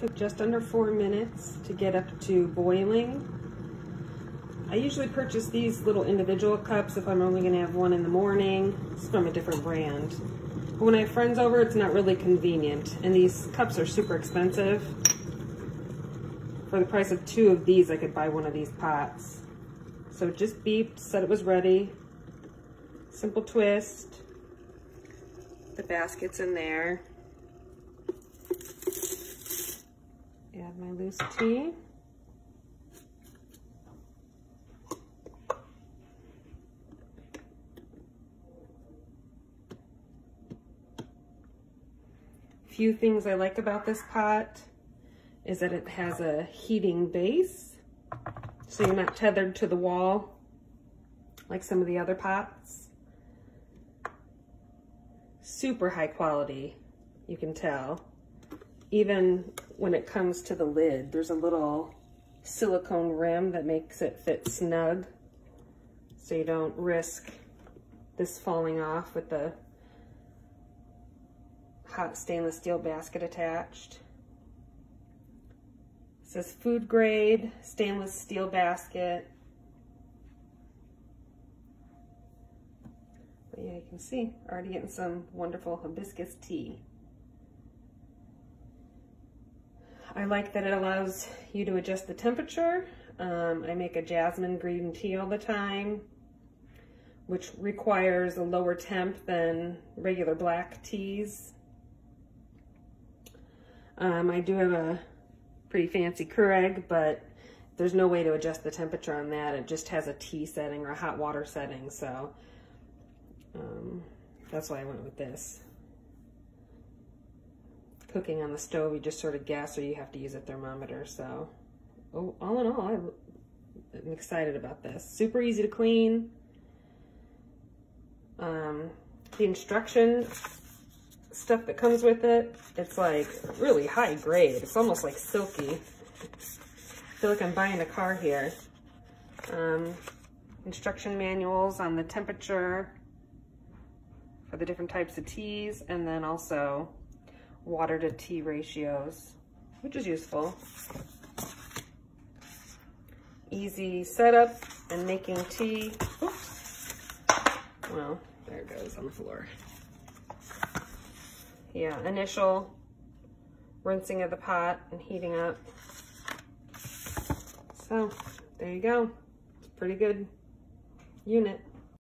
Took just under four minutes to get up to boiling. I usually purchase these little individual cups if I'm only gonna have one in the morning. It's from a different brand. But when I have friends over, it's not really convenient. And these cups are super expensive. For the price of two of these, I could buy one of these pots. So it just beeped, said it was ready. Simple twist. The basket's in there. My loose tea. Few things I like about this pot is that it has a heating base. So you're not tethered to the wall like some of the other pots. Super high quality, you can tell. Even when it comes to the lid, there's a little silicone rim that makes it fit snug so you don't risk this falling off with the hot stainless steel basket attached. It says food grade stainless steel basket. But yeah, you can see, already getting some wonderful hibiscus tea. I like that it allows you to adjust the temperature. Um, I make a jasmine green tea all the time, which requires a lower temp than regular black teas. Um, I do have a pretty fancy Keurig, but there's no way to adjust the temperature on that. It just has a tea setting or a hot water setting, so um, that's why I went with this. Cooking on the stove, you just sort of guess or you have to use a thermometer, so oh, all in all, I'm excited about this. Super easy to clean. Um, the instruction stuff that comes with it. It's like really high grade. It's almost like silky. I feel like I'm buying a car here. Um, instruction manuals on the temperature for the different types of teas and then also water to tea ratios, which is useful. Easy setup and making tea. Oops. Well, there it goes on the floor yeah, initial rinsing of the pot and heating up. So there you go. It's pretty good unit.